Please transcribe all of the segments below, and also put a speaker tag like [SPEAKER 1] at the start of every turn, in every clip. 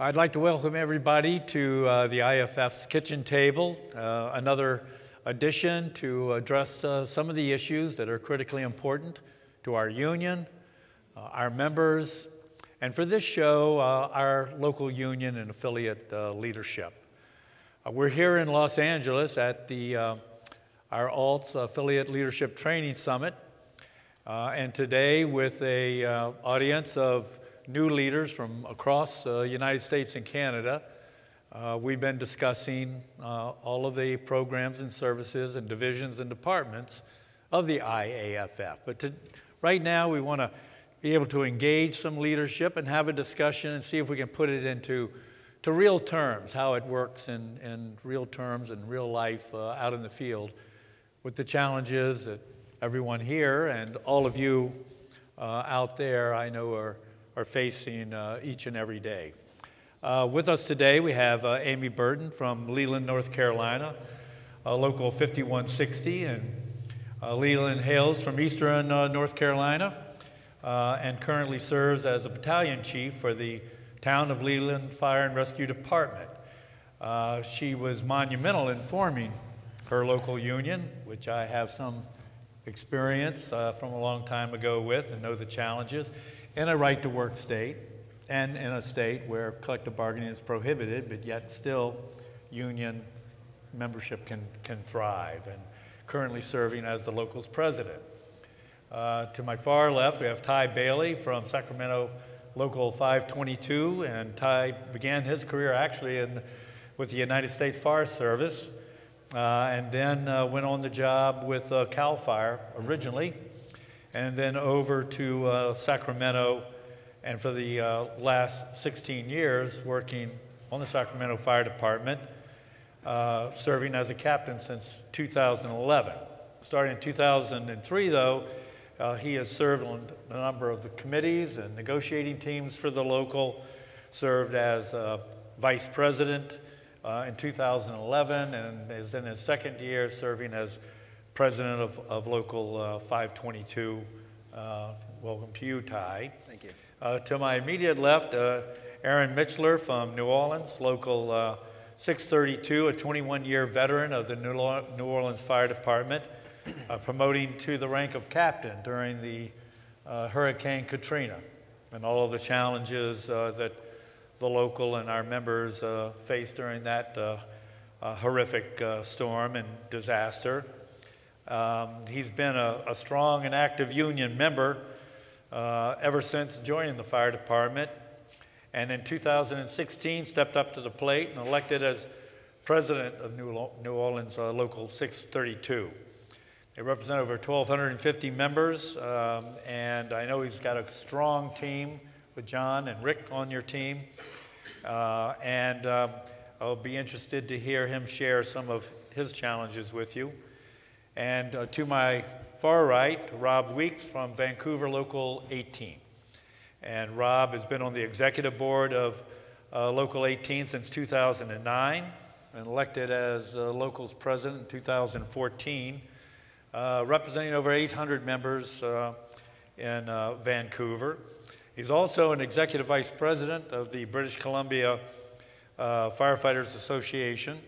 [SPEAKER 1] I'd like to welcome everybody to uh, the IAFF's kitchen table, uh, another addition to address uh, some of the issues that are critically important to our union, uh, our members, and for this show, uh, our local union and affiliate uh, leadership. we're here in Los Angeles at the, our ALTS Affiliate Leadership Training Summit, and today with a audience of new leaders from across the uh, United States and Canada. Uh, we've been discussing uh, all of the programs and services and divisions and departments of the IAFF. But to, right now, we want to be able to engage some leadership and have a discussion and see if we can put it into to real terms, how it works in, in real terms and real life uh, out in the field with the challenges that everyone here and all of you uh, out there I know are are facing uh, each and every day. Uh, with us today, we have uh, Amy Burton from Leland, North Carolina, a local 5160, and Leland hails from eastern North Carolina and currently serves as a battalion chief for the Town of Leland Fire and Rescue Department. Uh, she was monumental in forming her local union, which I have some experience uh, from a long time ago with and know the challenges in a right to work state and in a state where collective bargaining is prohibited, but yet still union membership can, can thrive, and currently serving as the local's president. Uh, to my far left, we have Ty Bailey from Sacramento Local 522, and Ty began his career actually in, with the United States Forest Service, uh, and then uh, went on the job with uh, CAL FIRE originally, and then over to uh, Sacramento, and for the uh, last 16 years working on the Sacramento Fire Department, uh, serving as a captain since 2011. Starting in 2003, though, uh, he has served on a number of the committees and negotiating teams for the local, served as uh, vice president uh, in 2011, and is in his second year serving as president of, of Local uh, 522. Uh, welcome to you, Ty.
[SPEAKER 2] Thank you.
[SPEAKER 1] Uh, to my immediate left, uh, Aaron Mischler from New Orleans, Local uh, 632, a 21-year veteran of the New Orleans Fire Department, uh, promoting to the rank of captain during the Hurricane Katrina and all of the challenges that the local and our members faced during that horrific storm and disaster. Um, he's been a, a, strong and active union member uh, ever since joining the fire department. And in 2016, stepped up to the plate and elected as president of New, New Orleans uh, Local 632. They represent over 1,250 members, um, and I know he's got a strong team with John and Rick on your team. Uh, and um, I'll be interested to hear him share some of his challenges with you. And uh, to my far right, Rob Weeks from Vancouver Local 18. And Rob has been on the executive board of uh, Local 18 since 2009 and elected as uh, Local's president in 2014, uh, representing over 800 members uh, in uh, Vancouver. He's also an executive vice president of the British Columbia Firefighters Association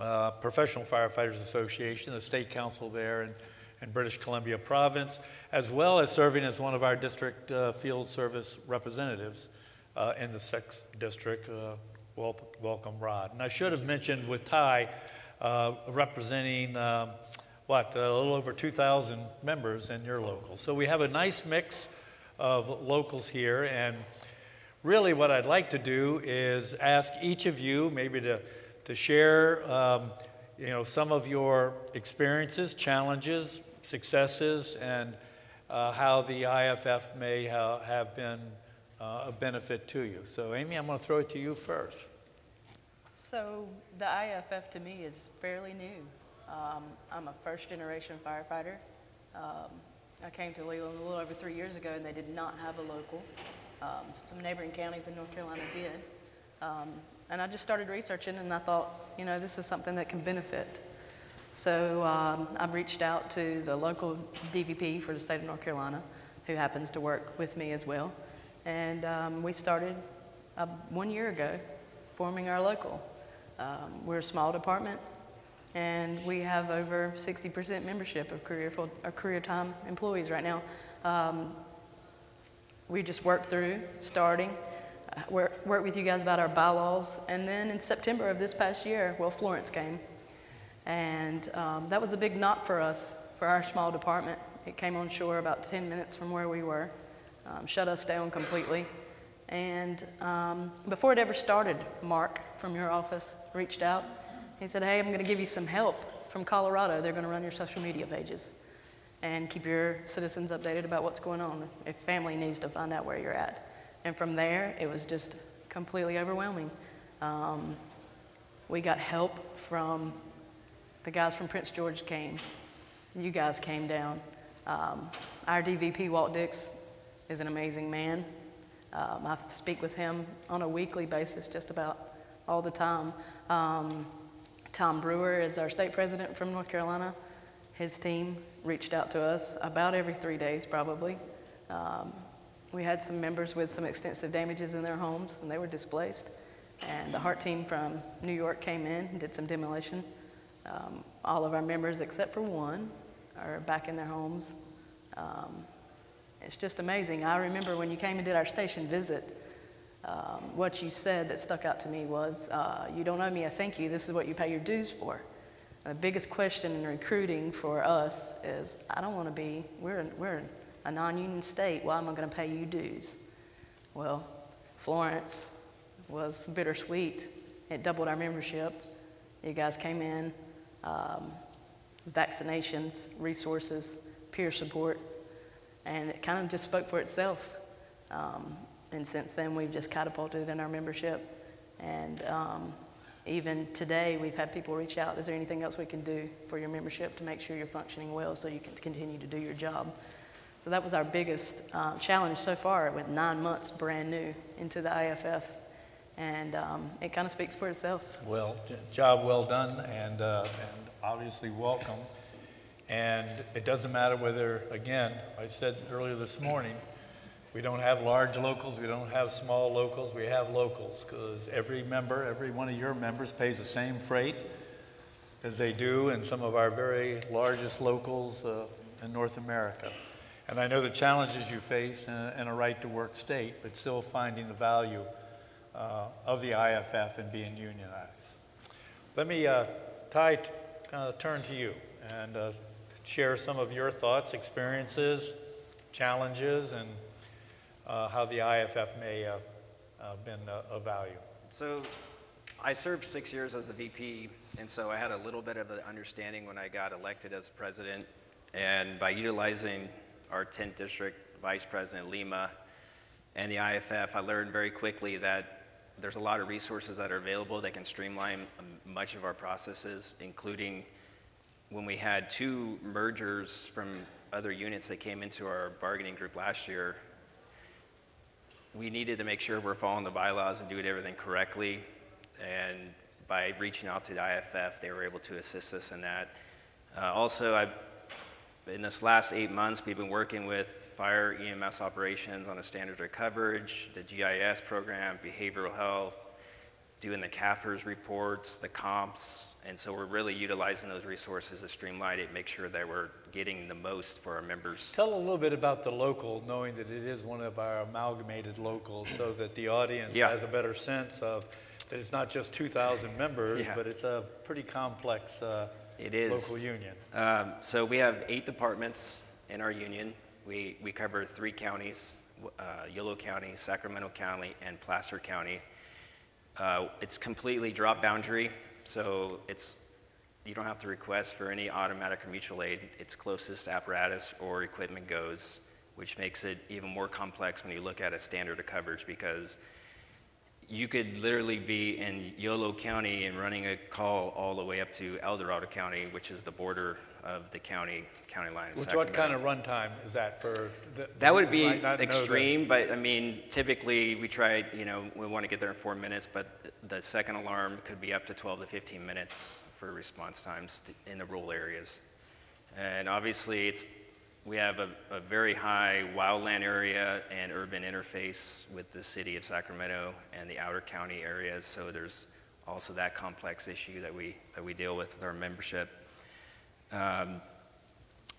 [SPEAKER 1] uh, Professional Firefighters Association, the state council there in, in, British Columbia province, as well as serving as one of our district uh, field service representatives uh, in the 6th district. Uh, welcome, Rod. And I should have mentioned with Ty uh, representing, um, what, a little over 2,000 members in your local. So we have a nice mix of locals here. And really, what I'd like to do is ask each of you maybe to to share um, you know, some of your experiences, challenges, successes, and uh, how the IAFF may ha have been uh, a benefit to you. So, Amy, I'm going to throw it to you first.
[SPEAKER 3] So, the IAFF to me is fairly new. Um, I'm a first generation firefighter. Um, I came to Leland a little over three years ago, and they did not have a local. Um, some neighboring counties in North Carolina did. And I just started researching and I thought, you know, this is something that can benefit. So um, I reached out to the local DVP for the state of North Carolina, who happens to work with me as well. And um, we started uh, one year ago, forming our local. Um, we're a small department, and we have over 60% membership of career, full, career time employees right now. Um, we just worked through starting, work, with you guys about our bylaws, and then in September of this past year, well, Florence came. And um, that was a big knock for us, for our small department. It came on shore about 10 minutes from where we were, um, shut us down completely. And um, before it ever started, Mark from your office reached out. He said, Hey, I'm going to give you some help from Colorado. They're going to run your social media pages and keep your citizens updated about what's going on if family needs to find out where you're at. And from there, it was just completely overwhelming. Um, we got help from the guys from Prince George came. You guys came down. Um, our DVP, Walt Dix, is an amazing man. Um, I speak with him on a weekly basis just about all the time. Um, Tom Brewer is our state president from North Carolina. His team reached out to us about every three days, probably. Um, we had some members with some extensive damages in their homes, and they were displaced. And the Heart team from New York came in and did some demolition. Um, all of our members, except for one, are back in their homes. Um, it's just amazing. I remember when you came and did our station visit, um, what you said that stuck out to me was, uh, You don't owe me a thank you, this is what you pay your dues for. The biggest question in recruiting for us is I don't want to be, we're, we're a non union state, why am I going to pay you dues? Well, Florence was bittersweet. It doubled our membership. You guys came in, um, vaccinations, resources, peer support, and it kind of just spoke for itself. Um, and since then, we've just catapulted in our membership. And um, even today, we've had people reach out Is there anything else we can do for your membership to make sure you're functioning well so you can continue to do your job? So that was our biggest uh, challenge so far with nine months brand new into the IAFF. And um, it kind of speaks for itself.
[SPEAKER 1] Well, job well done and, uh, and obviously welcome. And it doesn't matter whether, again, I said earlier this morning, we don't have large locals, we don't have small locals, we have locals because every member, every one of your members pays the same freight as they do in some of our very largest locals uh, in North America. And I know the challenges you face in a, in a right to work state, but still finding the value uh, of the IAFF and being unionized. Let me, uh, Ty, kind of turn to you and uh, share some of your thoughts, experiences, challenges, and uh, how the IAFF may have uh, been of value.
[SPEAKER 2] So I served six years as a VP, and so I had a little bit of an understanding when I got elected as president. And by utilizing our 10th district vice president, Lima, and the IAFF, I learned very quickly that there's a lot of resources that are available that can streamline um, much of our processes, including when we had two mergers from other units that came into our bargaining group last year, we needed to make sure we're following the bylaws and doing everything correctly. And by reaching out to the IAFF, they were able to assist us in that. Uh, also, I, in this last eight months, we've been working with fire EMS operations on a standard of coverage, the GIS program, behavioral health, doing the CAFRS reports, the comps, and so we're really utilizing those resources to streamline it, make sure that we're getting the most for our members.
[SPEAKER 1] Tell a little bit about the local, knowing that it is one of our amalgamated locals, so that the audience yeah. has a better sense of that it's not just 2,000 members, yeah. but it's a pretty complex uh,
[SPEAKER 2] it is.
[SPEAKER 1] local union.
[SPEAKER 2] Um, so we have eight departments in our union. We, we cover three counties, uh, Yolo County, Sacramento County, and Placer County. Uh, it's completely drop boundary, so it's you don't have to request for any automatic or mutual aid. Its closest apparatus or equipment goes, which makes it even more complex when you look at a standard of coverage because you could literally be in Yolo County and running a call all the way up to El Dorado County, which is the border of the county county line.
[SPEAKER 1] Which what kind of runtime is that for? The,
[SPEAKER 2] that would be extreme, but I mean, typically we try. You know, we want to get there in four minutes, but the second alarm could be up to 12 to 15 minutes for response times in the rural areas. And obviously, it's we have a, a very high wildland area and urban interface with the city of Sacramento and the outer county areas. So there's also that complex issue that we, that we deal with with our membership. Um,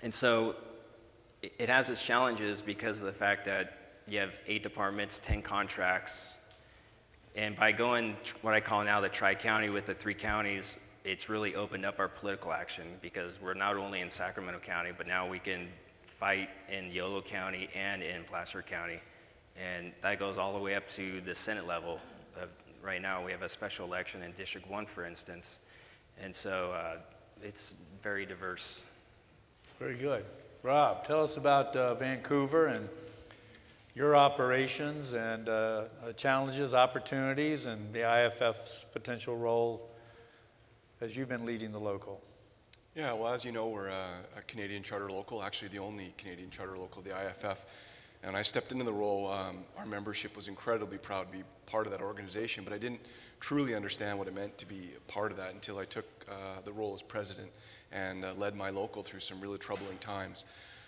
[SPEAKER 2] and so it, it has its challenges because of the fact that you have eight departments, 10 contracts, and by going what I call now the tri-county with the three counties, it's really opened up our political action because we're not only in Sacramento County, but now we can fight in Yolo County and in Placer County. And that goes all the way up to the Senate level. Uh, right now, we have a special election in District 1, for instance. And so uh, it's very diverse.
[SPEAKER 1] Very good. Rob, tell us about uh, Vancouver and your operations and uh, challenges, opportunities, and the IAFF's potential role as you've been leading the local.
[SPEAKER 4] Yeah, well, as you know, we're a, a Canadian charter local, actually the only Canadian charter local, the IAFF. And I stepped into the role, um, our membership was incredibly proud to be part of that organization, but I didn't truly understand what it meant to be part of that until I took uh, the role as president and uh, led my local through some really troubling times.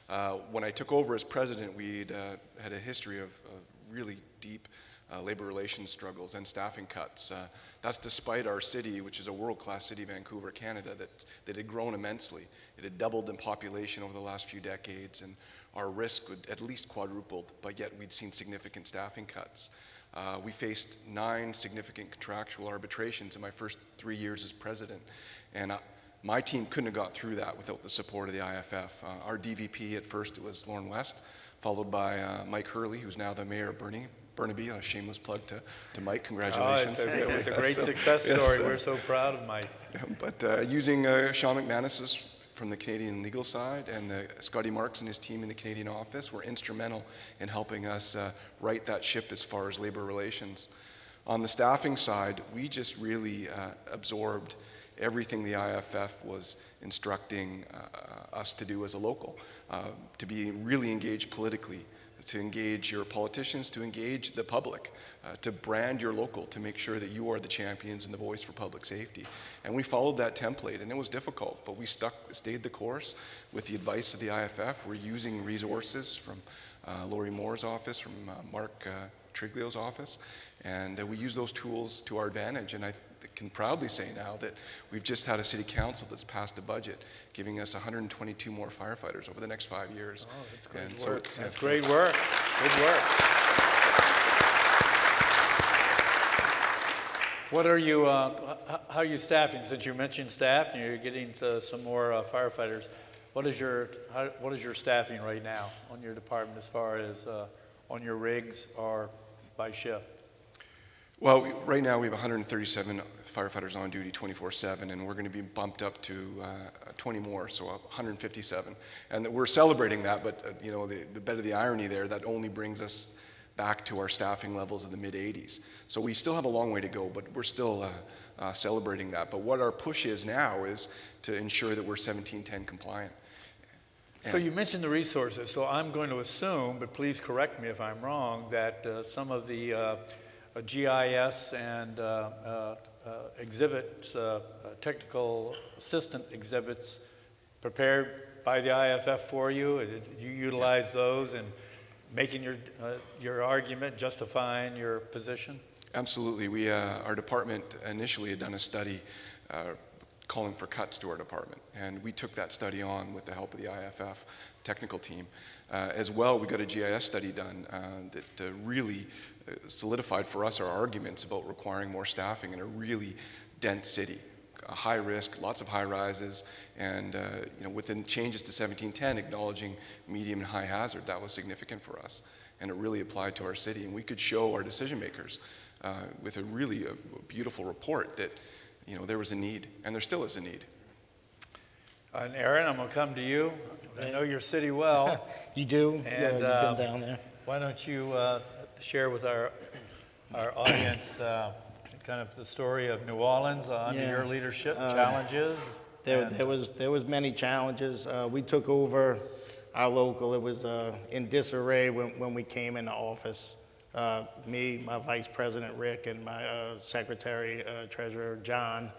[SPEAKER 4] Uh, when I took over as president, we uh, had a history of, of really deep uh, labor relations struggles and staffing cuts. Uh, that's despite our city, which is a world-class city, Vancouver, Canada, that, that had grown immensely. It had doubled in population over the last few decades, and our risk would at least quadrupled, but yet we'd seen significant staffing cuts. Uh, we faced nine significant contractual arbitrations in my first three years as president, and uh, my team couldn't have got through that without the support of the IAFF. Uh, our DVP at first it was Lorne West, followed by uh, Mike Hurley, who's now the mayor of Burnie, Burnaby. A shameless plug to, to Mike. Congratulations.
[SPEAKER 1] Oh, it's, a, it's a great success
[SPEAKER 4] yes,
[SPEAKER 1] story.
[SPEAKER 4] uh,
[SPEAKER 1] We're so proud of Mike.
[SPEAKER 4] but uh, using uh, Sean McManus from the Canadian legal side and uh, Scotty Marks and his team in the Canadian office were instrumental in helping us uh, right that ship as far as labor relations. On the staffing side, we just really uh, absorbed everything the IAFF was instructing uh, us to do as a local, uh, to be really engaged politically, to engage your politicians, to engage the public, uh, to brand your local, to make sure that you are the champions and the voice for public safety. And we followed that template, and it was difficult, but we stuck, stayed the course with the advice of the IAFF. We're using resources from uh, Lori Moore's office, from uh, Mark uh, Treglio's office, and uh, we use those tools to our advantage. And I can proudly say now that we've just had a city council that's passed a budget giving us 122 more firefighters over the next five years.
[SPEAKER 1] Oh, that's great
[SPEAKER 4] And so
[SPEAKER 1] work.
[SPEAKER 4] it's-
[SPEAKER 1] That's great work. Good work. What are you, uh, how are you staffing? Since you mentioned staff and you're getting to some more uh, firefighters, what is your, how, what is your staffing right now on your department as far as uh, on your rigs or by shift?
[SPEAKER 4] Well, we, right now we have 137 firefighters on duty 24/7, and we're going to be bumped up to uh, 20 more, so 157. And we're celebrating that, but uh, you know, the, the bit of the irony there, that only brings us back to our staffing levels of the mid 80s. So we still have a long way to go, but we're still uh, uh, celebrating that. But what our push is now is to ensure that we're 1710 compliant.
[SPEAKER 1] So you mentioned the resources, so I'm going to assume, but please correct me if I'm wrong, that uh, some of the uh, uh, GIS and uh, uh, uh, exhibits, technical assistant exhibits prepared by the IAFF for you, you utilize those in making your, uh, your argument, justifying your position?
[SPEAKER 4] Absolutely. We, uh, our department initially had done a study uh, calling for cuts to our department, and we took that study on with the help of the IAFF technical team. Uh, as well, we got a GIS study done uh, that uh, really solidified for us our arguments about requiring more staffing in a really dense city. A high risk, lots of high rises, and uh, you know, within changes to 1710, acknowledging medium and high hazard, that was significant for us, and it really applied to our city. And we could show our decision makers uh, with a really uh beautiful report that you know there was a need, and there still is a need.
[SPEAKER 1] And Aaron, I'm going to come to you. I know your city well.
[SPEAKER 5] You do? yeah,
[SPEAKER 1] And,
[SPEAKER 5] you've
[SPEAKER 1] uh,
[SPEAKER 5] been down there.
[SPEAKER 1] Why don't you uh, share with our, our audience uh, kind of the story of New Orleans uh, under
[SPEAKER 5] Yeah.
[SPEAKER 1] your leadership,
[SPEAKER 5] Uh,
[SPEAKER 1] challenges?
[SPEAKER 5] There, there was there was many challenges. Uh, we took over our local. It was uh, in disarray when, when we came into office. Uh, me, my vice president Rick, and my uh, secretary uh, treasurer John.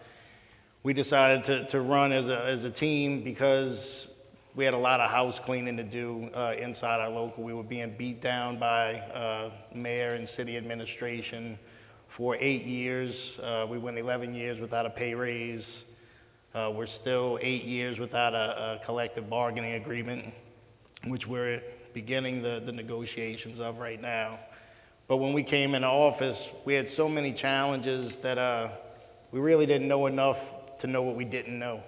[SPEAKER 5] We decided to, to run as a, as a team because we had a lot of house cleaning to do uh, inside our local. We were being beat down by uh, mayor and city administration for eight years. Uh, we went 11 years without a pay raise. Uh, we're still eight years without a, a collective bargaining agreement, which we're beginning the, the negotiations of right now. But when we came into office, we had so many challenges that uh, we really didn't know enough to know what we didn't know.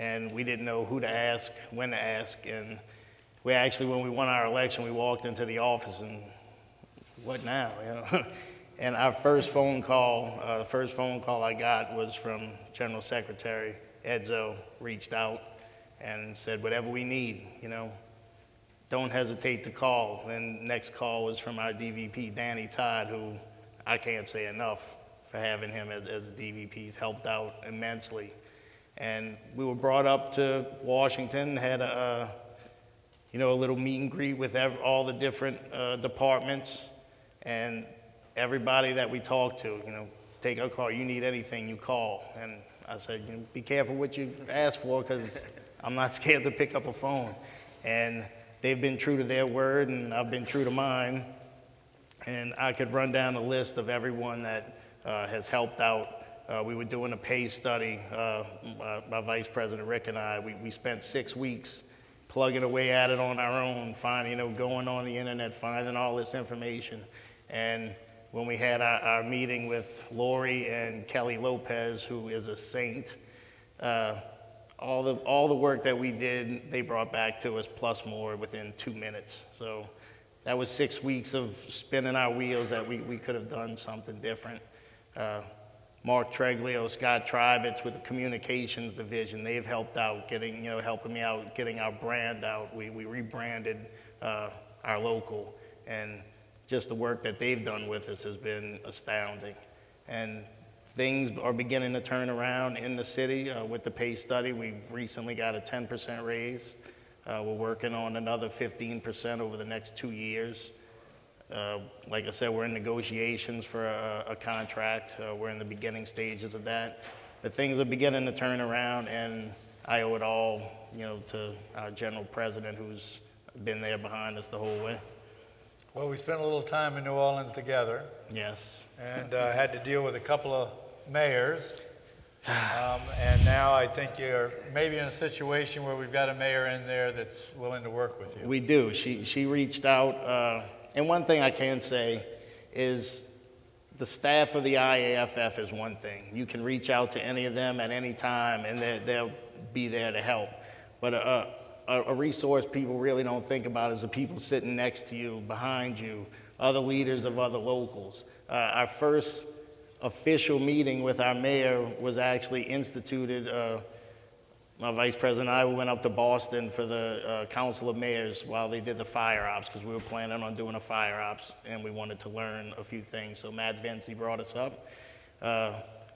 [SPEAKER 5] And we didn't know who to ask, when to ask. And we actually, when we won our election, we walked into the office and what now? You know? and our first phone call, uh, the first phone call I got was from General Secretary Edzo, reached out and said, whatever we need, you know, don't hesitate to call. And next call was from our DVP, Danny Todd, who I can't say enough for having him as, as a DVP. He's helped out immensely. And we were brought up to Washington, had a, you know, a little meet and greet with all the different uh, departments and everybody that we talked to, you know, take a call. You need anything, you call. And I said, you know, be careful what you ask for because I'm not scared to pick up a phone. And they've been true to their word, and I've been true to mine. And I could run down a list of everyone that uh, has helped out. Uh, we were doing a pay study, uh, my, my Vice President Rick and I. We, we spent six weeks plugging away at it on our own, finding, you know, going on the internet, finding all this information. And when we had our, our meeting with Lori and Kelly Lopez, who is a saint, uh, all the, all the work that we did, they brought back to us plus more within two minutes. So that was six weeks of spinning our wheels that we, we could have done something different. Uh, Mark Treglio, Scott Tribetz with the communications division, they've helped out getting, you know, helping me out getting our brand out. We, we rebranded uh, our local, and just the work that they've done with us has been astounding. And things are beginning to turn around in the city uh, with the pay study. We've recently got a 10% raise. Uh, we're working on another 15% over the next two years. Uh, like I said, we're in negotiations for a, a contract. Uh, we're in the beginning stages of that. But things are beginning to turn around, and I owe it all, you know, to our general president, who's been there behind us the whole way.
[SPEAKER 1] Well, we spent a little time in New Orleans together
[SPEAKER 5] Yes.
[SPEAKER 1] and uh, had to deal with a couple of mayors. Um, and now I think you're maybe in a situation where we've got a mayor in there that's willing to work with you.
[SPEAKER 5] We do. She, she reached out. Uh, and one thing I can say is the staff of the IAFF is one thing. You can reach out to any of them at any time, and they- they'll be there to help. But a, a, a resource people really don't think about is the people sitting next to you, behind you, other leaders of other locals. Uh, our first official meeting with our mayor was actually instituted. Uh, my vice president and I we went up to Boston for the uh, Council of Mayors while they did the fire ops because we were planning on doing a fire ops and we wanted to learn a few things. So Matt Vinci brought us up. Uh,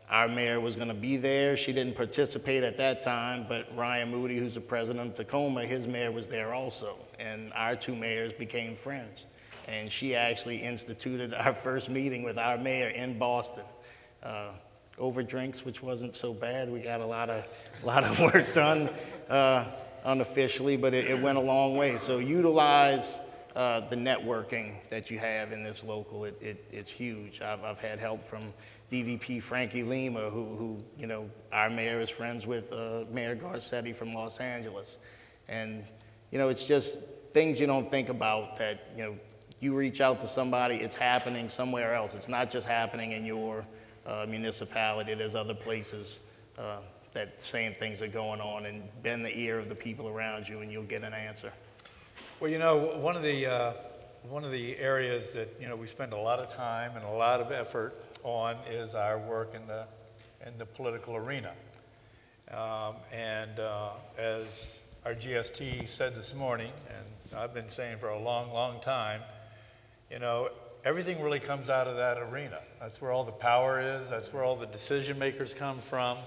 [SPEAKER 5] our mayor was going to be there. She didn't participate at that time, but Ryan Moody, who's the president of Tacoma, his mayor was there also. And our two mayors became friends. And she actually instituted our first meeting with our mayor in Boston. Uh, over drinks, which wasn't so bad. We got a lot of, lot of work done uh, unofficially, but it, it went a long way. So utilize uh, the networking that you have in this local. It, it, it's huge. I've, I've had help from DVP Frankie Lima, who, who you know, our mayor is friends with uh, Mayor Garcetti from Los Angeles. And, you know, it's just things you don't think about that, you know, you reach out to somebody, it's happening somewhere else. It's not just happening in your uh, municipality. There's other places uh, that same things are going on, and bend the ear of the people around you, and you'll get an answer.
[SPEAKER 1] Well, you know, one of the uh, one of the areas that you know we spend a lot of time and a lot of effort on is our work in the in the political arena. Um, and uh, as our GST said this morning, and I've been saying for a long, long time, you know, everything really comes out of that arena. That's where all the power is. That's where all the decision makers come from.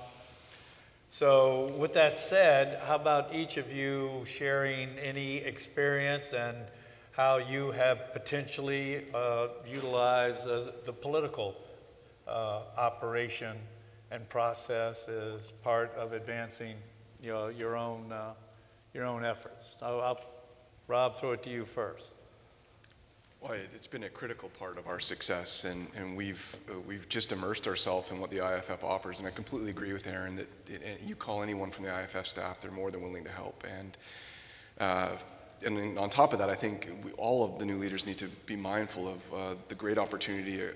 [SPEAKER 1] So, with that said, how about each of you sharing any experience and how you have potentially uh, utilized uh, the political uh, operation and process as part of advancing you know, your own uh, your own efforts? So I'll, Rob, throw it to you first.
[SPEAKER 4] Well, it- it's been a critical part of our success, and, and we've, uh, we've just immersed ourselves in what the IAFF offers, and I completely agree with Aaron that it- it- you call anyone from the IAFF staff, they're more than willing to help. And, uh, and on top of that, I think we, all of the new leaders need to be mindful of uh, the great opportunity uh,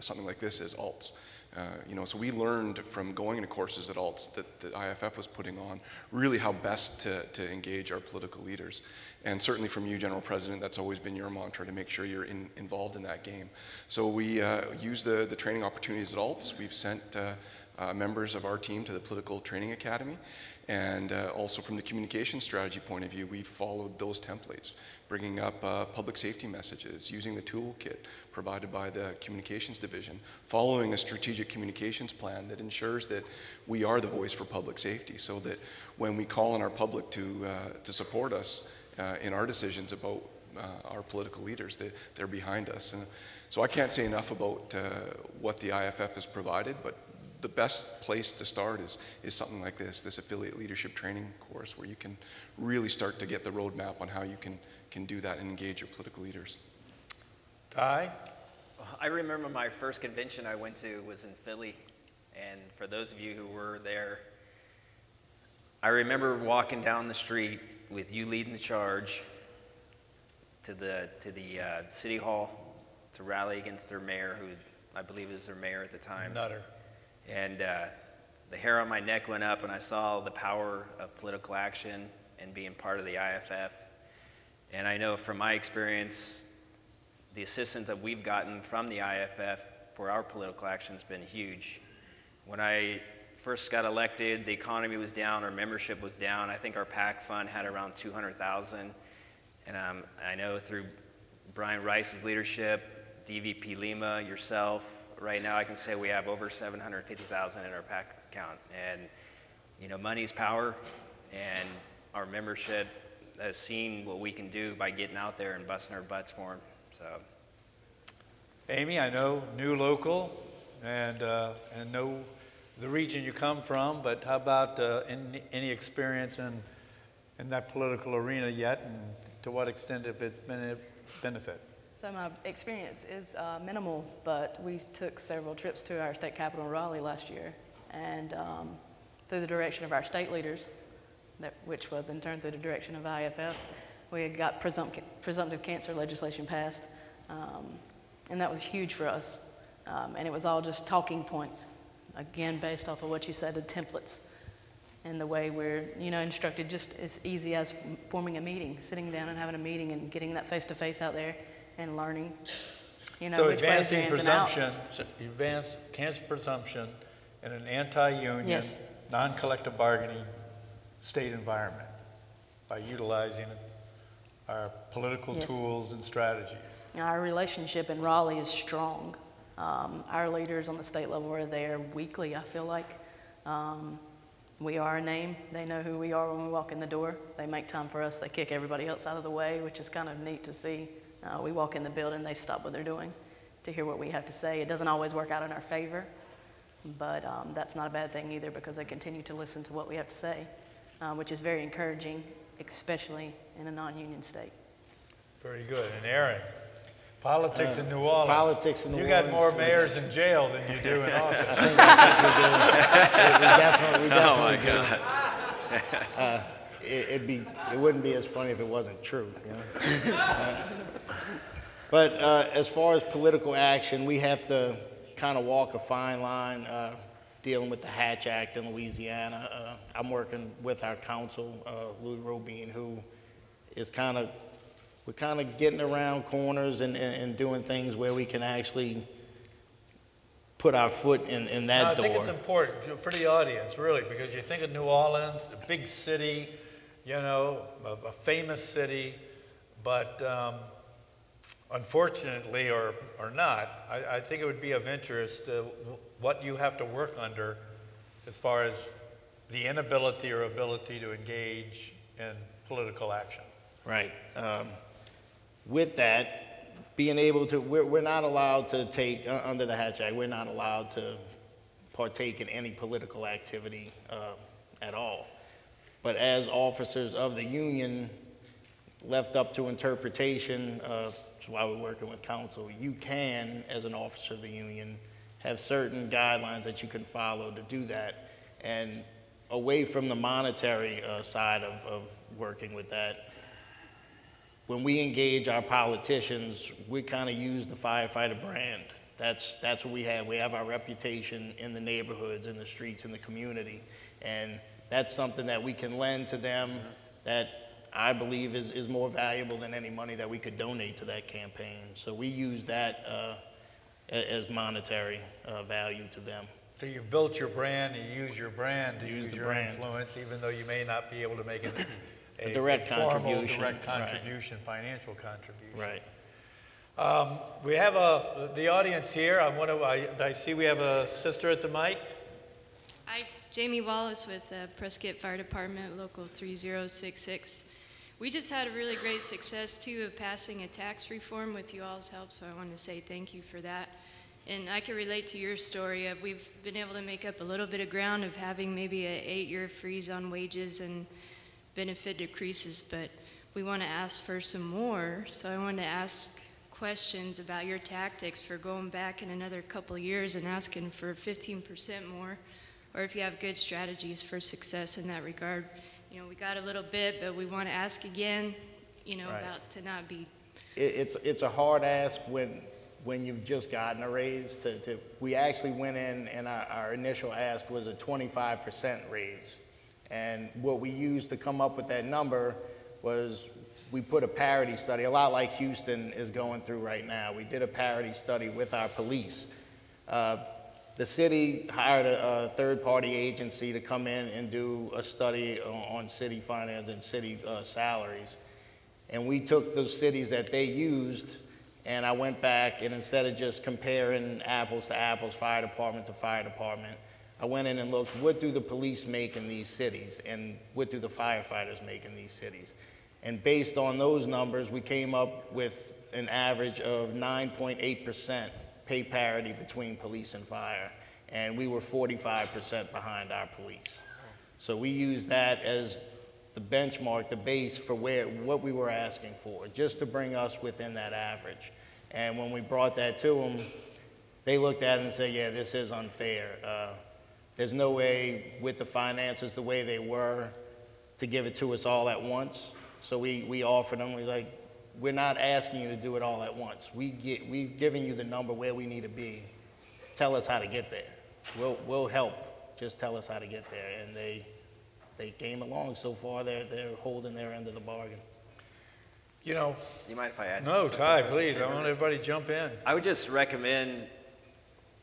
[SPEAKER 4] something like this is ALTS. Uh, you know, so we learned from going into courses at ALTS that the IAFF was putting on really how best to, to engage our political leaders. And certainly from you, General President, that's always been your mantra to make sure you're in, involved in that game. So we uh, use the, the training opportunities at ALTS. We've sent uh, uh, members of our team to the Political Training Academy. And uh, also from the communication strategy point of view, we followed those templates, bringing up uh, public safety messages, using the toolkit provided by the communications division, following a strategic communications plan that ensures that we are the voice for public safety, so that when we call on our public to, uh, to support us uh, in our decisions about uh, our political leaders, they, they're behind us. And so I can't say enough about uh, what the IAFF has provided, but the best place to start is, is something like this, this affiliate leadership training course, where you can really start to get the roadmap on how you can, can do that and engage your political leaders.
[SPEAKER 1] Ty?
[SPEAKER 2] I remember my first convention I went to was in Philly, and for those of you who were there, I remember walking down the street with you leading the charge to the to the uh, city hall to rally against their mayor, who I believe was their mayor at the time.
[SPEAKER 1] Nutter.
[SPEAKER 2] And uh, the hair on my neck went up, and I saw the power of political action and being part of the IAFF. And I know from my experience, the assistance that we've gotten from the IAFF for our political action has been huge. When I first got elected, the economy was down, our membership was down. I think our PAC fund had around 200,000. And um, I know through Brian Rice's leadership, DVP Lima, yourself, right now I can say we have over 750,000 in our PAC account. And, you know, money is power, and our membership has seen what we can do by getting out there and busting our butts for them. So,
[SPEAKER 1] Amy, I know new local and, uh, and know the region you come from, but how about uh, any, any experience in, in that political arena yet, and to what extent have it's been a benefit?
[SPEAKER 3] So my experience is uh, minimal, but we took several trips to our state capital in Raleigh last year, and um, through the direction of our state leaders, that, which was in turn through the direction of IAFF, we had got presumpt- presumptive cancer legislation passed, um, and that was huge for us. Um, and it was all just talking points, again based off of what you said, the templates, and the way we're you know instructed just as easy as forming a meeting, sitting down and having a meeting and getting that face to face out there and learning. You know,
[SPEAKER 1] So
[SPEAKER 3] which
[SPEAKER 1] advancing
[SPEAKER 3] are ins and out.
[SPEAKER 1] presumption, so advance cancer presumption in an anti-union,
[SPEAKER 3] Yes.
[SPEAKER 1] non-collective bargaining state environment by utilizing our political
[SPEAKER 3] Yes.
[SPEAKER 1] tools and strategies.
[SPEAKER 3] Our relationship in Raleigh is strong. Um, our leaders on the state level are there weekly, I feel like. Um, we are a name. They know who we are when we walk in the door. They make time for us. They kick everybody else out of the way, which is kind of neat to see. Uh, we walk in the building, they stop what they're doing to hear what we have to say. It doesn't always work out in our favor, but um, that's not a bad thing either because they continue to listen to what we have to say, uh, which is very encouraging, especially in a non union state.
[SPEAKER 1] Very good. And Aaron, politics in New Orleans.
[SPEAKER 5] Uh, politics in New
[SPEAKER 1] You got more mayors in jail than you do in office.
[SPEAKER 5] We definitely, we definitely do. Uh, it- It'd be, it wouldn't be as funny if it wasn't true, you know? Uh, But uh, as far as political action, we have to kind of walk a fine line uh, dealing with the Hatch Act in Louisiana. Uh, I'm working with our counsel, uh, Louis Robein, who is kind of, we're kind of getting around corners and, and and doing things where we can actually put our foot in, in that
[SPEAKER 1] I
[SPEAKER 5] door.
[SPEAKER 1] think it's important for the audience, really, because you think of New Orleans, a big city, you know, a, a famous city, but um, unfortunately, or, or not, I, I think it would be of interest uh, what you have to work under as far as the inability or ability to engage in political action.
[SPEAKER 5] Right. Um, With that, being able to, we're, we're not allowed to take, uh, under the Hatch Act, we're not allowed to partake in any political activity uh, at all. But as officers of the union, left up to interpretation, uh, why we're working with council, you can, as an officer of the union, have certain guidelines that you can follow to do that. And away from the monetary uh, side of, of working with that, when we engage our politicians, we kind of use the firefighter brand. That's, that's what we have. We have our reputation in the neighborhoods, in the streets, in the community. And that's something that we can lend to them that I believe is, is more valuable than any money that we could donate to that campaign. So we use that uh, as monetary uh, value to them.
[SPEAKER 1] So you've built your brand, and you use your brand to
[SPEAKER 5] Use
[SPEAKER 1] use
[SPEAKER 5] the
[SPEAKER 1] your
[SPEAKER 5] brand.
[SPEAKER 1] influence, even though you may not be able to make it
[SPEAKER 5] A direct
[SPEAKER 1] formal
[SPEAKER 5] contribution,
[SPEAKER 1] direct
[SPEAKER 5] right.
[SPEAKER 1] financial contribution.
[SPEAKER 5] Right.
[SPEAKER 1] Um, We have a, the audience here, I want to, I I see we have a sister at the mic.
[SPEAKER 6] Hi, Jamie Wallace with the Prescott Fire Department, Local 3066. We just had a really great success too of passing a tax reform with you all's help, so I want to say thank you for that. And I can relate to your story of we've been able to make up a little bit of ground of having maybe a eight-year freeze on wages and benefit decreases, but we want to ask for some more. So I want to ask questions about your tactics for going back in another couple of years and asking for 15% more or if you have good strategies for success in that regard. You know, we got a little bit, but we want to ask again, you know,
[SPEAKER 1] Right.
[SPEAKER 6] about to not be,
[SPEAKER 5] It, it's, it's a hard ask when, when you've just gotten a raise to, to, we actually went in and our, our initial ask was a twenty-five percent raise. And what we used to come up with that number was, we put a parity study, a lot like Houston is going through right now. We did a parity study with our police. Uh, The city hired a, a third-party agency to come in and do a study on, on city finance and city, uh, salaries. And we took those cities that they used, and I went back, and instead of just comparing apples to apples, fire department to fire department, I went in and looked, what do the police make in these cities, and what do the firefighters make in these cities? And based on those numbers, we came up with an average of 9.8% pay parity between police and fire, and we were 45% behind our police. So we used that as the benchmark, the base for where, what we were asking for, just to bring us within that average. And when we brought that to them, they looked at it and said, yeah, this is unfair. Uh, There's no way with the finances the way they were to give it to us all at once. So we, we offered them, we're like, we're not asking you to do it all at once. We get, we've given you the number where we need to be. Tell us how to get there. We'll, we'll help. Just tell us how to get there. And they, they came along. So far, they're, they're holding their end of the bargain.
[SPEAKER 1] You know,
[SPEAKER 2] You mind if I add?
[SPEAKER 1] no, Ty, please, I
[SPEAKER 2] Schaefer?
[SPEAKER 1] want everybody to jump in.
[SPEAKER 2] I would just recommend,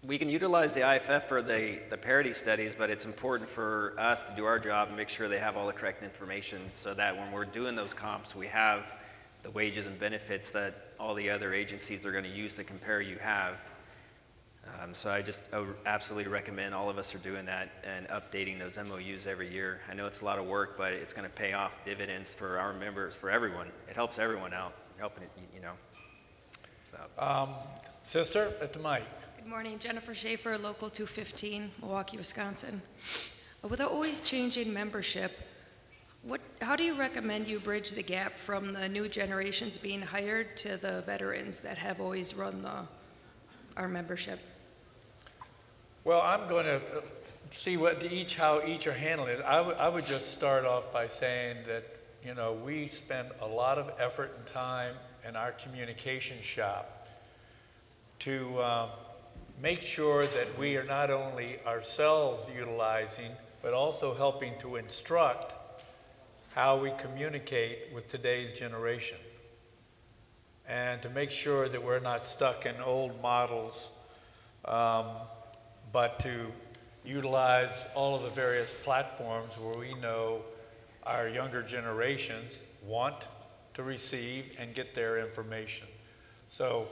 [SPEAKER 2] we can utilize the IAFF for the, the parity studies, but it's important for us to do our job and make sure they have all the correct information so that when we're doing those comps, we have the wages and benefits that all the other agencies are going to use to compare you have. Um, so I just I absolutely recommend all of us are doing that and updating those MOUs every year. I know it's a lot of work, but it's going to pay off dividends for our members, for everyone. It helps everyone out, helping it, you know. So.
[SPEAKER 1] Um, Sister at the mic.
[SPEAKER 7] Good morning, Jennifer Schaefer, Local 215, Milwaukee, Wisconsin. With the always changing membership, what, how do you recommend you bridge the gap from the new generations being hired to the veterans that have always run the, our membership?
[SPEAKER 1] Well, I'm going to see what each, how each are handling it. I would, I would just start off by saying that, you know, we spend a lot of effort and time in our communication shop to uh, make sure that we are not only ourselves utilizing, but also helping to instruct how we communicate with today's generation. And to make sure that we're not stuck in old models um, but to utilize all of the various platforms where we know our younger generations want to receive and get their information. So,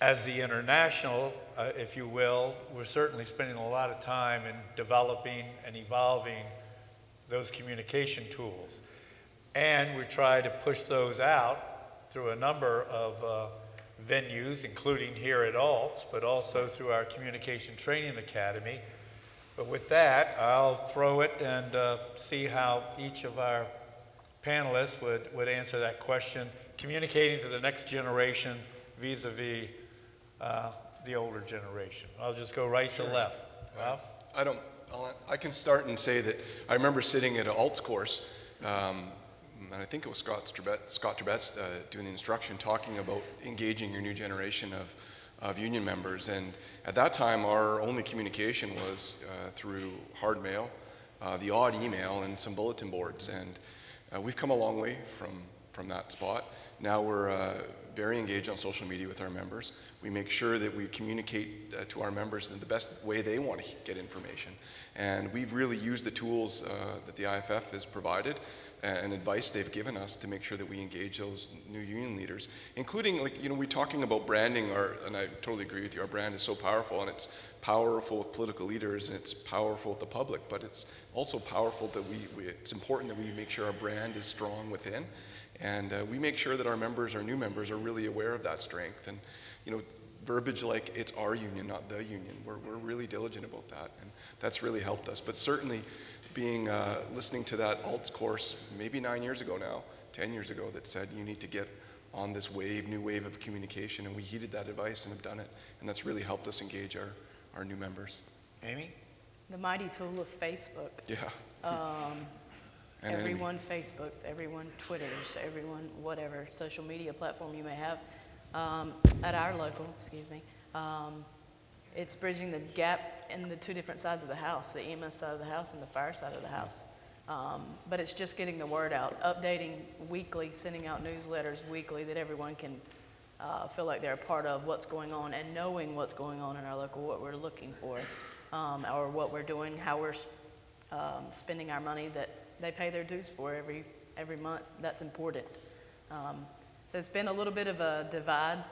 [SPEAKER 1] as the international, uh, if you will, we're certainly spending a lot of time in developing and evolving those communication tools. And we try to push those out through a number of uh, venues, including here at ALTS, but also through our Communication Training Academy, But with that, I'll throw it and uh, see how each of our panelists would, would answer that question, communicating to the next generation vis-à-vis uh, the older generation. I'll just go right to left. Rob?
[SPEAKER 4] I don't, I'll, I can start and say that I remember sitting at an ALTS course, um, and I think it was Scott Trebet, Scott Trebetz uh, doing the instruction, talking about engaging your new generation of, of union members. And at that time, our only communication was uh, through hard mail, uh, the odd email, and some bulletin boards. And uh, we've come a long way from, from that spot. Now we're uh, very engaged on social media with our members. We make sure that we communicate uh, to our members in the best way they want to get information. And we've really used the tools uh, that the IAFF has provided and advice they've given us to make sure that we engage those new union leaders, including, like, you know, we're talking about branding, our, and I totally agree with you, our brand is so powerful, and it's powerful with political leaders, and it's powerful with the public, but it's also powerful that we, we it's important that we make sure our brand is strong within, and uh, we make sure that our members, our new members, are really aware of that strength, and, you know, verbiage like it's our union, not the union, we're, we're really diligent about that, and that's really helped us, but certainly, being uh, listening to that ALTS course maybe nine years ago now, 10 years ago, that said you need to get on this wave, new wave of communication, and we heeded that advice and have done it, and that's really helped us engage our, our new members.
[SPEAKER 1] Amy?
[SPEAKER 3] The mighty tool of Facebook.
[SPEAKER 4] Yeah.
[SPEAKER 3] Um,
[SPEAKER 4] And
[SPEAKER 3] everyone Facebooks, everyone Twitters, everyone whatever social media platform you may have. Um, at our local, excuse me, um, it's bridging the gap in the two different sides of the house, the EMS side of the house and the fire side of the house. Um, but it's just getting the word out, updating weekly, sending out newsletters weekly that everyone can uh, feel like they're a part of what's going on and knowing what's going on in our local, what we're looking for, um, or what we're doing, how we're um, spending our money that they pay their dues for every, every month. That's important. Um, there's been a little bit of a divide,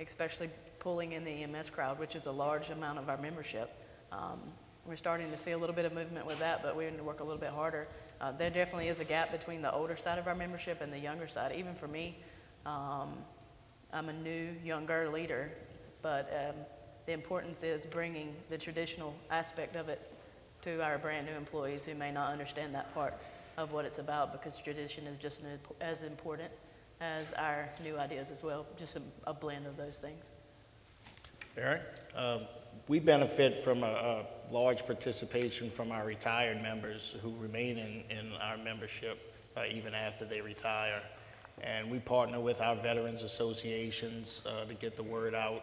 [SPEAKER 3] especially pulling in the EMS crowd, which is a large amount of our membership. Um, we're starting to see a little bit of movement with that, but we need to work a little bit harder. Uh, there definitely is a gap between the older side of our membership and the younger side. Even for me, um, I'm a new, younger leader, but um, the importance is bringing the traditional aspect of it to our brand new employees who may not understand that part of what it's about because tradition is just as important as our new ideas as well, just a, a blend of those things.
[SPEAKER 1] Aaron?
[SPEAKER 5] Um, We benefit from a, a large participation from our retired members who remain in, in our membership uh, even after they retire. And we partner with our veterans associations uh, to get the word out.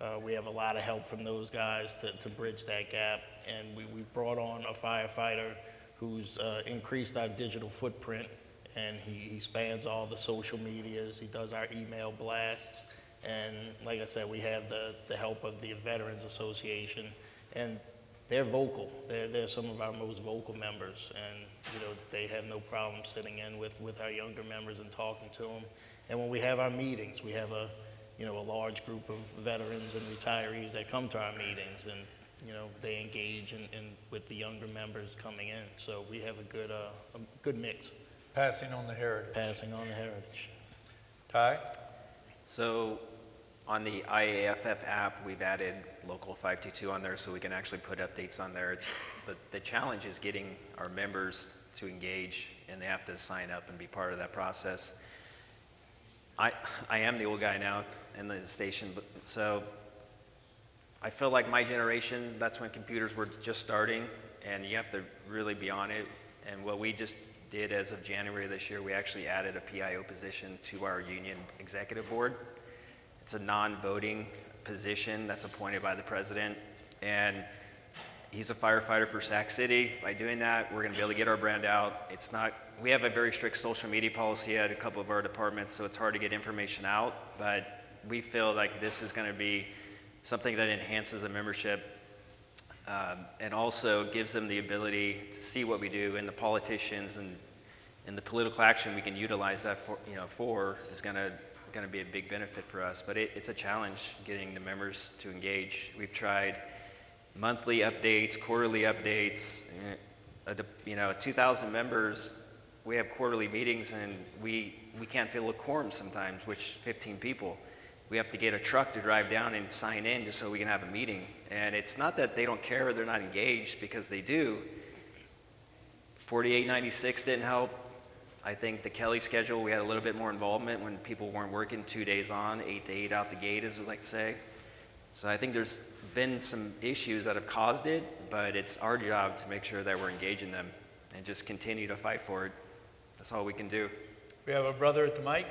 [SPEAKER 5] Uh, we have a lot of help from those guys to, to bridge that gap. And we, we brought on a firefighter who's uh, increased our digital footprint. And he, he spans all the social medias. He does our email blasts. And like I said, we have the, the help of the Veterans Association, and they're vocal. They're, they're some of our most vocal members, and you know they have no problem sitting in with, with our younger members and talking to them. And when we have our meetings, we have a you know a large group of veterans and retirees that come to our meetings, and you know they engage in, in with the younger members coming in. So we have a good uh, a good mix,
[SPEAKER 1] Passing on the heritage.
[SPEAKER 5] passing on the heritage.
[SPEAKER 1] Ty?
[SPEAKER 2] So on the IAFF app, we've added Local 522 on there so we can actually put updates on there. It's, the, the challenge is getting our members to engage and they have to sign up and be part of that process. I, I am the old guy now in the station, but, so I feel like my generation, that's when computers were just starting and you have to really be on it. And what we just did as of January this year, we actually added a PIO position to our union executive board. It's a non-voting position that's appointed by the president, and he's a firefighter for Sac City. By doing that, we're going to be able to get our brand out. It's not. We have a very strict social media policy at a couple of our departments, so it's hard to get information out. But we feel like this is going to be something that enhances the membership um, and also gives them the ability to see what we do and the politicians and, and the political action we can utilize that for, you know, for is going to going to be a big benefit for us. But it, it's a challenge getting the members to engage. We've tried monthly updates, quarterly updates. Uh, you know, 2,000 members, we have quarterly meetings and we, we can't fill a quorum sometimes, which 15 people. We have to get a truck to drive down and sign in just so we can have a meeting. And it's not that they don't care or they're not engaged, because they do. 4896 didn't help. I think the Kelly schedule, we had a little bit more involvement when people weren't working two days on, eight to eight out the gate, as we like to say. So I think there's been some issues that have caused it, but it's our job to make sure that we're engaging them and just continue to fight for it. That's all we can do.
[SPEAKER 1] We have a brother at the mic.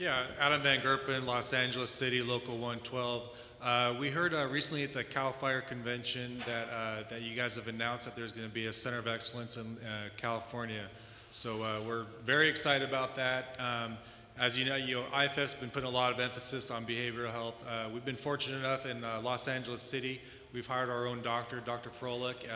[SPEAKER 8] Yeah, Adam Van Gerpen, Los Angeles City, Local 112. Uh, we heard uh, recently at the Cal Fire Convention that, uh, that you guys have announced that there's going to be a Center of Excellence in uh, California. So uh, we're very excited about that. Um, as you know, you know, IAFF's been putting a lot of emphasis on behavioral health. Uh, we've been fortunate enough in Los Angeles City, we've hired our own doctor, Dr. Froelich.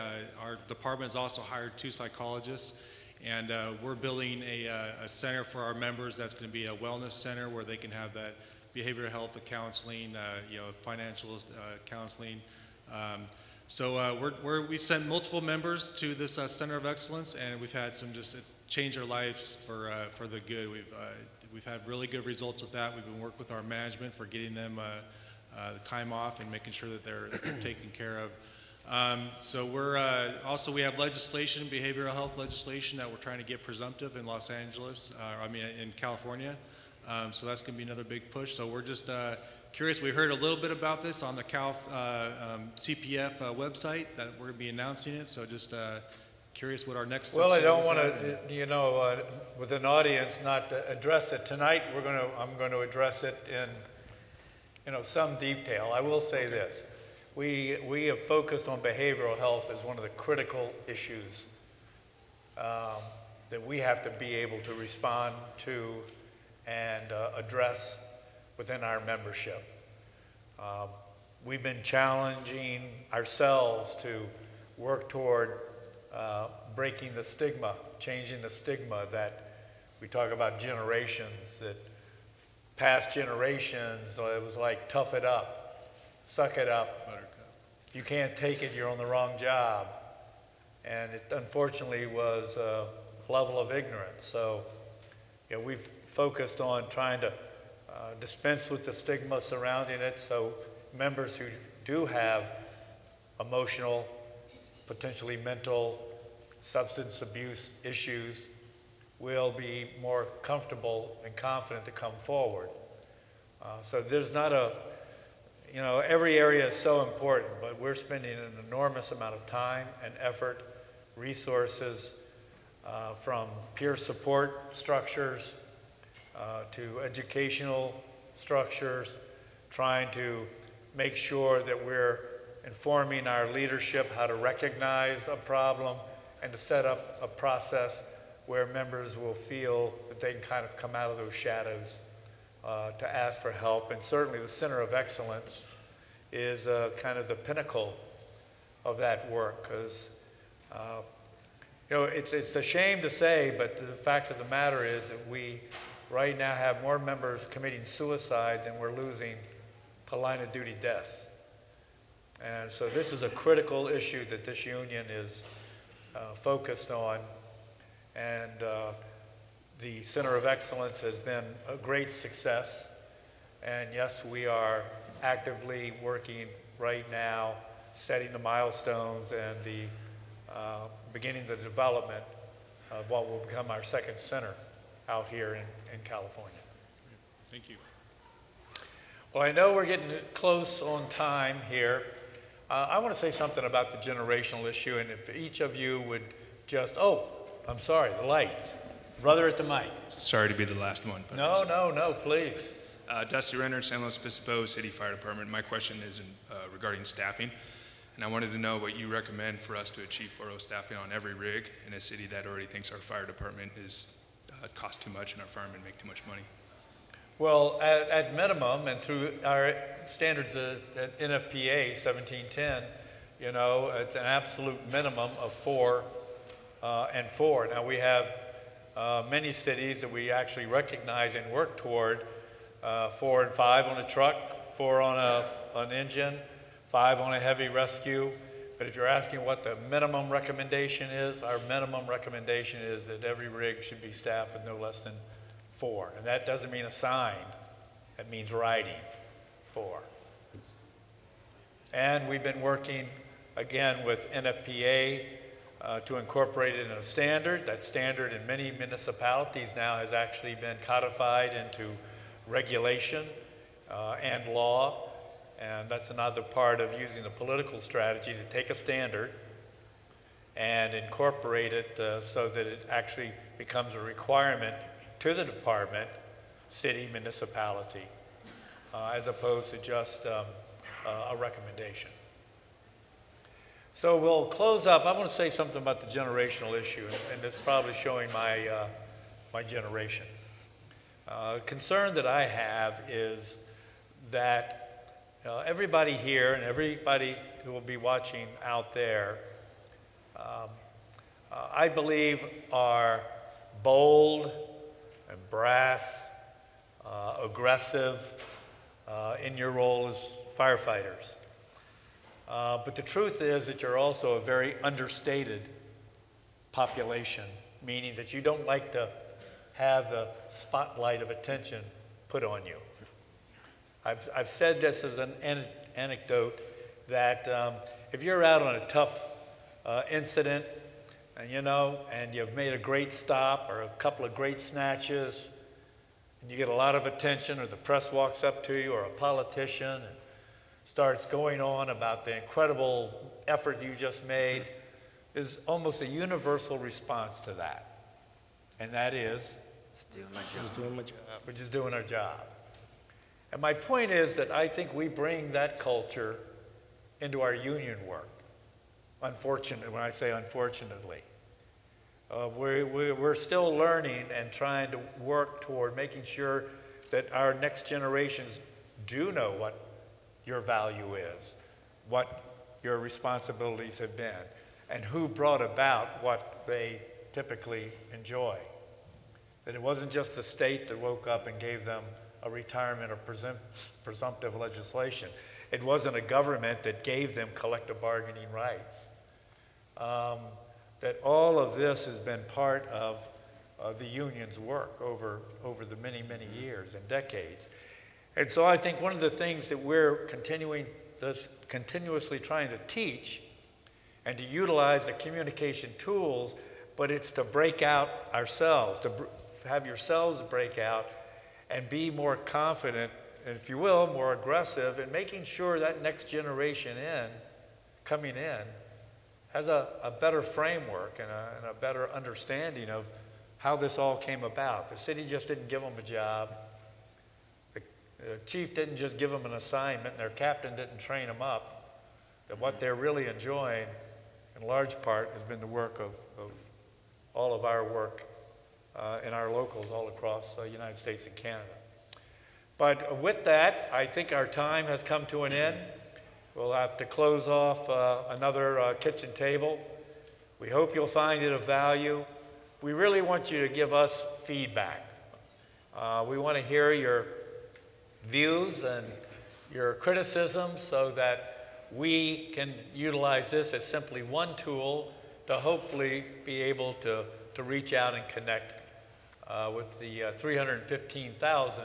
[SPEAKER 8] Our department has also hired two psychologists, and uh, we're building a, uh, a center for our members that's going to be a wellness center where they can have that behavioral health counseling, uh, you know, financial uh, counseling. Um, so we're, we're, we sent multiple members to this Center of Excellence, and we've had some just it's changed our lives for, for the good. We've, we've had really good results with that. We've been working with our management for getting them uh, uh, the time off and making sure that they're, that they're taken care of. Um, so we're uh, also we have legislation, behavioral health legislation that we're trying to get presumptive in Los Angeles. Uh, I mean in California. Um, so that's going to be another big push. So we're just uh, curious. We heard a little bit about this on the Cal uh, um, CPF uh, website that we're going to be announcing it. So just uh, curious what our next.
[SPEAKER 1] Well, I don't want to, you know, uh, with an audience, not to address it tonight. We're going to, I'm going to address it in, you know, some detail. I will say this. We, we have focused on behavioral health as one of the critical issues um, that we have to be able to respond to and uh, address within our membership. Um, We've been challenging ourselves to work toward uh, breaking the stigma, changing the stigma that we talk about generations, that past generations, uh, it was like tough it up, suck it up. You can't take it, you're on the wrong job. And it unfortunately was a level of ignorance. So, you know, we've focused on trying to uh, dispense with the stigma surrounding it so members who do have emotional, potentially mental, substance abuse issues will be more comfortable and confident to come forward. Uh, so there's not a, you know, every area is so important, but we're spending an enormous amount of time and effort, resources, uh, from peer support structures uh, to educational structures, trying to make sure that we're informing our leadership how to recognize a problem and to set up a process where members will feel that they can kind of come out of those shadows uh, to ask for help. And certainly the Center of Excellence is uh, kind of the pinnacle of that work because, uh, you know, it's, it's a shame to say, but the fact of the matter is that we right now have more members committing suicide than we're losing to line of duty deaths. And so this is a critical issue that this union is uh, focused on. And uh, the Center of Excellence has been a great success. And yes, we are actively working right now, setting the milestones and the uh, beginning the development of what will become our second center out here in, in California.
[SPEAKER 8] Thank you.
[SPEAKER 1] Well, I know we're getting close on time here. Uh, I want to say something about the generational issue, and if each of you would just, oh, I'm sorry, the lights. Brother at the mic.
[SPEAKER 9] Sorry to be the last one. But
[SPEAKER 1] No, no, no, please.
[SPEAKER 9] Uh, Dusty Renner, San Luis Obispo City Fire Department. My question is in, uh, regarding staffing, and I wanted to know what you recommend for us to achieve 4 staffing on every rig in a city that already thinks our fire department is uh, costs too much and our firemen make too much money.
[SPEAKER 1] Well, at, at minimum, and through our standards at, at NFPA 1710, you know, it's an absolute minimum of four uh, and four. Now, we have uh, many cities that we actually recognize and work toward uh, four and five on a truck, four on a, an engine, five on a heavy rescue. But if you're asking what the minimum recommendation is, our minimum recommendation is that every rig should be staffed with no less than four. And that doesn't mean assigned, that means riding. four. And we've been working again with NFPA uh, to incorporate it in a standard. That standard in many municipalities now has actually been codified into regulation uh, and law. And that's another part of using the political strategy to take a standard and incorporate it uh, so that it actually becomes a requirement to the department, city, municipality, uh, as opposed to just um, a recommendation. So we'll close up. I want to say something about the generational issue, and, it's probably showing my, uh, my generation. Uh, concern that I have is that uh, everybody here and everybody who will be watching out there, um, uh, I believe, are bold and brass, uh, aggressive uh, in your role as firefighters. Uh, but the truth is that you're also a very understated population, meaning that you don't like to have the spotlight of attention put on you. I've, I've said this as an, an anecdote that um, if you're out on a tough uh, incident, and you know, and you've made a great stop or a couple of great snatches, and you get a lot of attention, or the press walks up to you, or a politician and starts going on about the incredible effort you just made, is almost a universal response to that. And that is,
[SPEAKER 2] Just doing my job.
[SPEAKER 5] Just doing my job.
[SPEAKER 1] we're just doing our job. And my point is that I think we bring that culture into our union work. Unfortunately, when I say unfortunately, uh, we, we, we're still learning and trying to work toward making sure that our next generations do know what your value is, what your responsibilities have been, and who brought about what they typically enjoy. That it wasn't just the state that woke up and gave them a retirement or presumptive legislation. It wasn't a government that gave them collective bargaining rights. Um, that all of this has been part of, of the union's work over, over the many, many years and decades. And so I think one of the things that we're continuing, continuously trying to teach and to utilize the communication tools, but it's to break out ourselves, to have yourselves break out and be more confident, and if you will, more aggressive in making sure that next generation in, coming in, has a, a better framework and a, and a better understanding of how this all came about. The city just didn't give them a job. The, chief didn't just give them an assignment, and their captain didn't train them up. That what they're really enjoying, in large part, has been the work of, of all of our work uh, in our locals all across the United States and Canada. But with that, I think our time has come to an end. We'll have to close off uh, another uh, kitchen table. We hope you'll find it of value. We really want you to give us feedback. Uh, we want to hear your views and your criticisms so that we can utilize this as simply one tool to hopefully be able to, to reach out and connect uh, with the uh, 315,000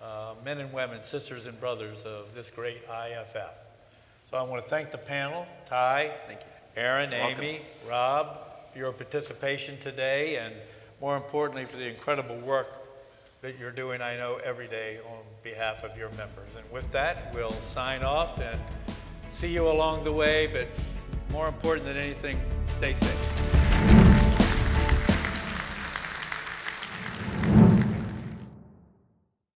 [SPEAKER 1] uh, men and women, sisters and brothers of this great IAFF. So I want to thank the panel, Ty,
[SPEAKER 2] Thank you.
[SPEAKER 1] Aaron. Amy, Rob, for your participation today, and more importantly, for the incredible work that you're doing, I know, every day on behalf of your members. And with that, we'll sign off and see you along the way, but more important than anything, stay safe.